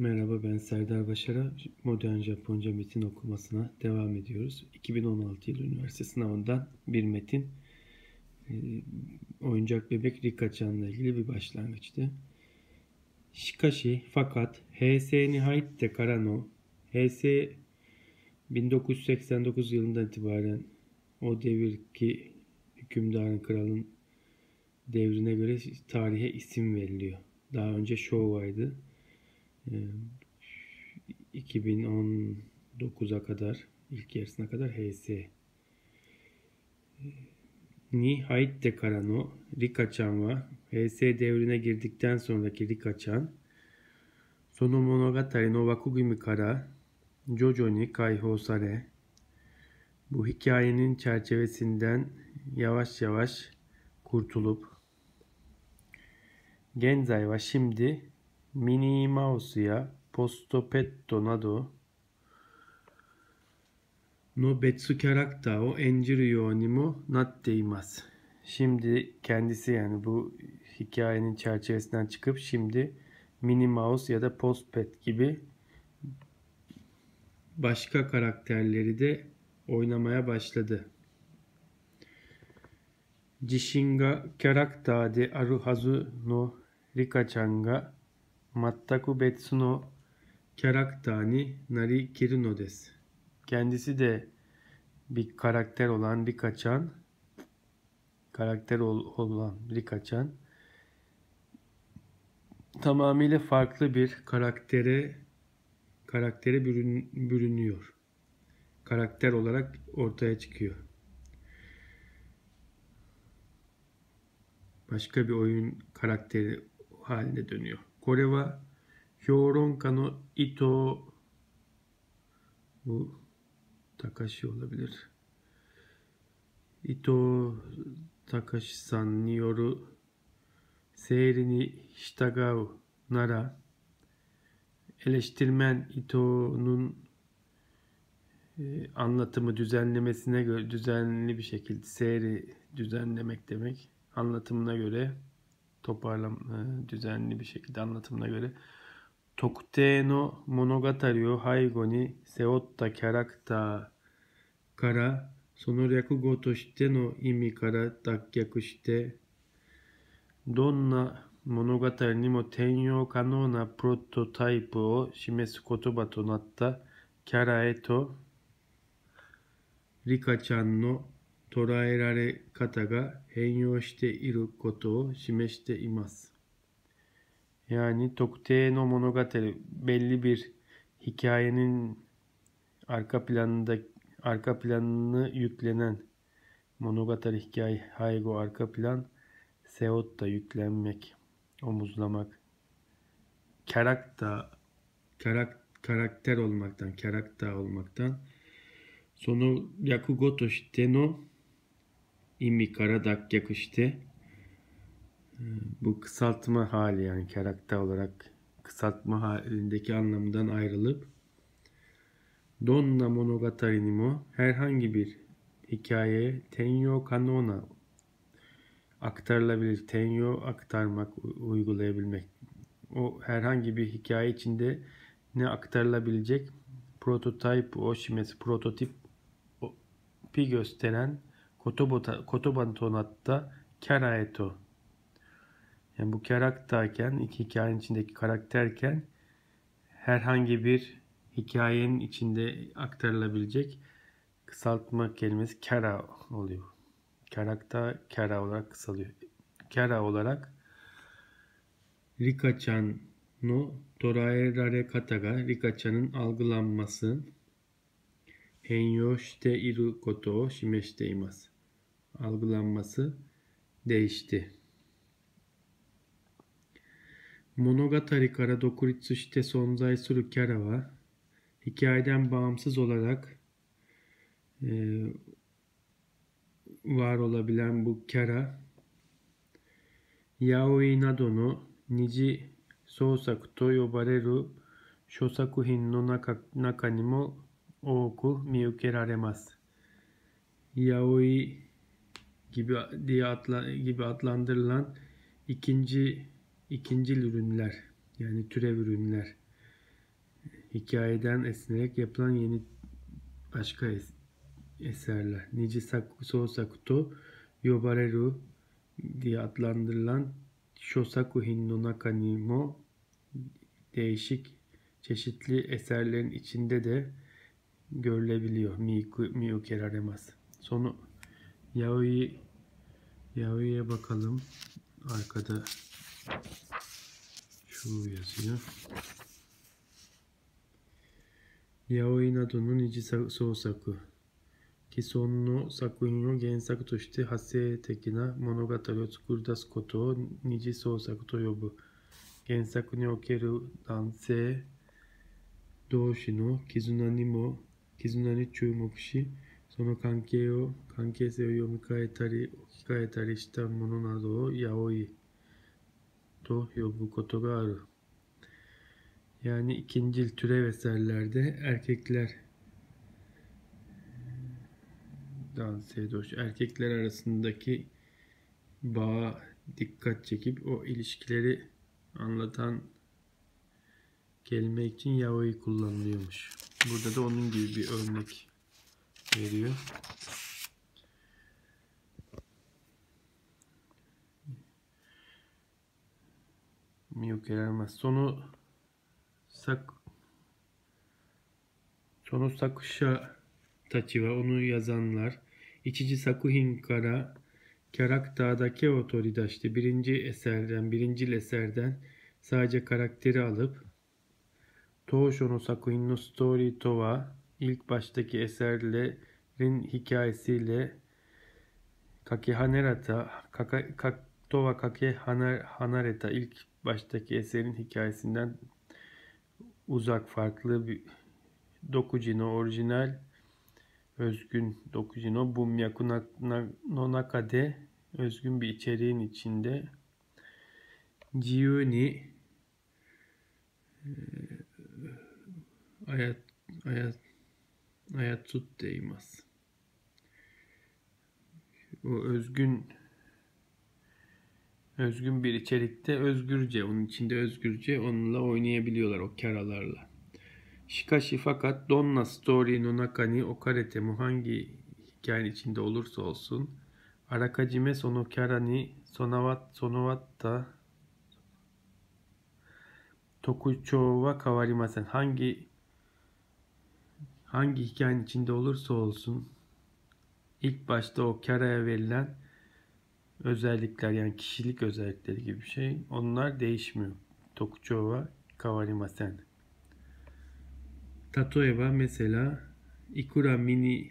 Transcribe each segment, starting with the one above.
Merhaba ben Serdar Başar'a modern Japonca metin okumasına devam ediyoruz. 2016 yılı üniversite sınavından bir metin. E, oyuncak bebek Rika-chan'la ilgili bir başlangıçtı. Shikashi fakat HS nihayette karano HS 1989 yılından itibaren o devirki hükümdarın kralın devrine göre tarihe isim veriliyor. Daha önce Showa'ydı. 2019'a ee, kadar ilk yarısına kadar HS ni Haitte Karano Rika-chan wa HS devrine girdikten sonraki Rika-chan Sono Monogatari no Wakugimi kara Jojo ni kaihou sare. Bu hikayenin çerçevesinden yavaş yavaş kurtulup Genzai wa şimdi Minnie ya. Postopetto No Betsu Karakta o Enjiryo Animo Şimdi kendisi yani bu hikayenin çerçevesinden çıkıp şimdi Minnie Mouse ya da Postpet gibi başka karakterleri de oynamaya başladı. Jishin karakter de aru no Rika-chan ga Mattaku Betsu no Nari Kirino desu. Kendisi de bir karakter olan bir kaçan karakter ol, olan bir kaçan tamamıyla farklı bir karaktere karaktere bürün, bürünüyor. Karakter olarak ortaya çıkıyor. Başka bir oyun karakteri haline dönüyor. これは評論家の伊藤隆 olabilir. 伊藤隆さんによる生理に従うなら eleştirmen İto'nun e, anlatımı düzenlemesine göre düzenli bir şekilde seyri düzenlemek demek anlatımına göre toparlam düzenli bir şekilde anlatımına göre Tokte no monogatari o haigo ni seotta karakter kara その略語としての意味から脱却してどんな物語にも転用可能なプロトタイプを示す言葉となったキャラへとリカちゃんの捉えられ方が変容していることを示しています。Yani Tokte no Monogatari belli bir hikayenin arka planında arka planını yüklenen Monogatari hikaye Haigo arka plan Seotta yüklenmek, omuzlamak, karakter, karak, karakter olmaktan, karakter olmaktan その略語としての İmmi Karadak yakıştı. Ee, bu kısaltma hali yani karakter olarak kısaltma halindeki anlamından ayrılıp Donna Monogatari ni herhangi bir hikaye Tenyo Kanona aktarılabilir. Tenyo aktarmak, uygulayabilmek. O herhangi bir hikaye içinde ne aktarılabilecek prototip, o şimesi prototip pi gösteren Kotoban Tonat'ta Keraeto. Yani bu karakterken, iki hikayenin içindeki karakterken herhangi bir hikayenin içinde aktarılabilecek kısaltma kelimesi kera oluyor. Karakter kera olarak kısalıyor. Kera olarak Rika-chan no toraerare kata ga Rika-chan'ın algılanması henyo shite iru koto o shimeshite algılanması değişti. Monogatari kara dokuritsu shite sonzai suru kara hikayeden bağımsız olarak e, var olabilen bu kara yaoi nado no niji sousaku to yobareru shosakuhin no naka, naka ni mo oku miyukeraremasu. Yaoi gibi diye adla, gibi adlandırılan ikinci ikinci ürünler yani türev ürünler hikayeden esinlenerek yapılan yeni başka es- eserler. Nici Saku Sosakuto Yobareru diye adlandırılan Shosakuhin no naka ni mo değişik çeşitli eserlerin içinde de görülebiliyor. Miku, Miyuke Raremasu. Sonu Yaoi Yaoi'ye bakalım. Arkada şu yazıyor? Yaoi などの二次創作既存の作品を原作として派生的な物語を作り出すことを二次創作と呼ぶ原作における男性同士の絆にも絆に注目しその関係を関係性を読み替えたり置き換えたりしたものなどをヤオイと呼ぶことがある。Yani ikincil türev eserlerde erkekler dans ediyor. Erkekler arasındaki bağa dikkat çekip o ilişkileri anlatan kelime için yaoi kullanılıyormuş. Burada da onun gibi bir örnek veriyor. Miyuke Ermez. Sonu sak Sonu Sakusha Tachi onu yazanlar. İçici Sakuhin Kara Karakterdaki o toridaştı. Birinci eserden, birinci eserden sadece karakteri alıp Toshō no Sakuhin no Story to ilk baştaki eserlerin hikayesiyle Kake Hanerata Kaka, Kak, Towa Kake Hanar, Hanareta ilk baştaki eserin hikayesinden uzak farklı bir Dokujino orijinal özgün Dokujino Bumyaku na, na, no Nakade özgün bir içeriğin içinde Jiyuni ayat ayat ayatsut değmez. O özgün özgün bir içerikte özgürce onun içinde özgürce onunla oynayabiliyorlar o karalarla. Shikashi fakat Donna Story no naka ni okarete mu hangi hikayenin içinde olursa olsun Arakajime sono kara ni sonavat sonovatta tokuchou wa kawarimasen hangi hangi hikayenin içinde olursa olsun ilk başta o karaya verilen özellikler yani kişilik özellikleri gibi bir şey onlar değişmiyor. Tokuchova Kavarimasen. Tatoeba mesela Ikura mini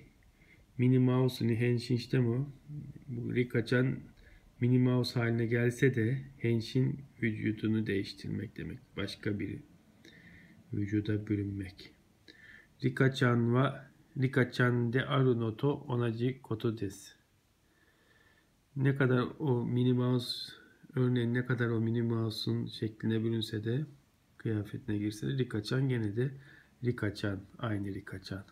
mini mouse ni henshin shitemo bu Rika-chan mini mouse haline gelse de henshin vücudunu değiştirmek demek. Başka bir vücuda bürünmek. Rika-chan wa Rika-chan de aru no to onaji koto desu. Ne kadar o mini mouse örneğin ne kadar o mini mouse'un şekline bürünse de kıyafetine girse de Rika-chan gene de Rika-chan aynı Rika-chan.